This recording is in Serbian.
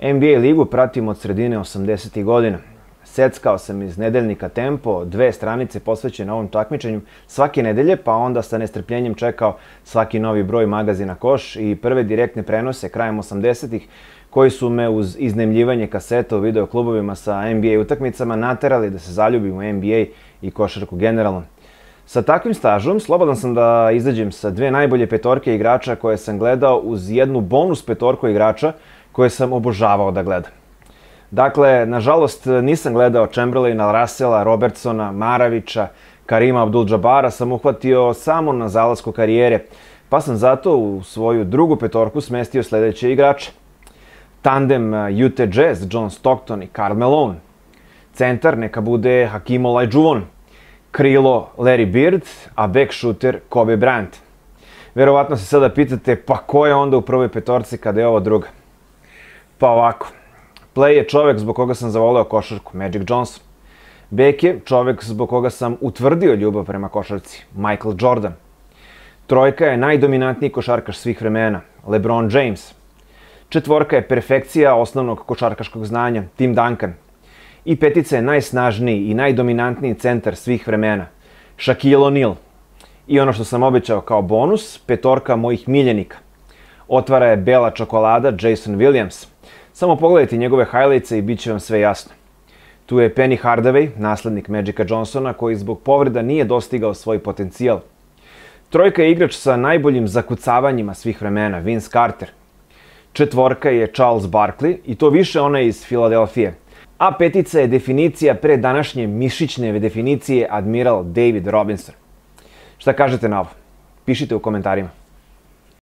NBA ligu pratim od sredine 80. godina. Seckao sam iz nedeljnika Tempo, dve stranice posvećene ovom takmičenju svake nedelje, pa onda sa nestrpljenjem čekao svaki novi broj magazina Koš i prve direktne prenose krajem 80-ih koji su me uz iznemljivanje kaseta u videoklubovima sa NBA utakmicama naterali da se zaljubim u NBA i košarku generalno. Sa takvim stažom slobodan sam da izađem sa dve najbolje petorke igrača koje sam gledao uz jednu bonus petorku igrača koje sam obožavao da gledam. Dakle, nažalost, nisam gledao Chamberlaina, Russella, Robertsona, Maravića, Karima Abdul-Jabara, sam uhvatio samo na zalasku karijere, pa sam zato u svoju drugu petorku smestio sledeće igrače. Tandem Utah Jazz, John Stockton i Karl Malone. Centar neka bude Hakim Olajuwon. Krilo Larry Bird, a back shooter Kobe Bryant. Verovatno se sada pitate, pa ko je onda u prvoj petorci kada je ovo druga? Pa ovako, Play je čovek zbog koga sam zavoleo košarku, Magic Johnson. Bek je čovek zbog koga sam utvrdio ljubav prema košarci, Michael Jordan. Trojka je najdominantniji košarkaš svih vremena, LeBron James. Četvorka je perfekcija osnovnog košarkaškog znanja, Tim Duncan. I petica je najsnažniji i najdominantniji centar svih vremena, Shaquille O'Neal. I ono što sam obećao kao bonus, petorka mojih miljenika. Otvara je bela čokolada Jason Williams – Samo pogledajte njegove highlights i bit će vam sve jasno. Tu je Penny Hardaway, naslednik Magica Johnsona, koji zbog povreda nije dostigao svoj potencijal. Trojka je igrač sa najboljim zakucavanjima svih vremena, Vince Carter. Četvorka je Charles Barkley i to više ona iz Filadelfije. A petica je definicija pre današnje mišićne definicije Admiral David Robinson. Šta kažete na ovo? Pišite u komentarima.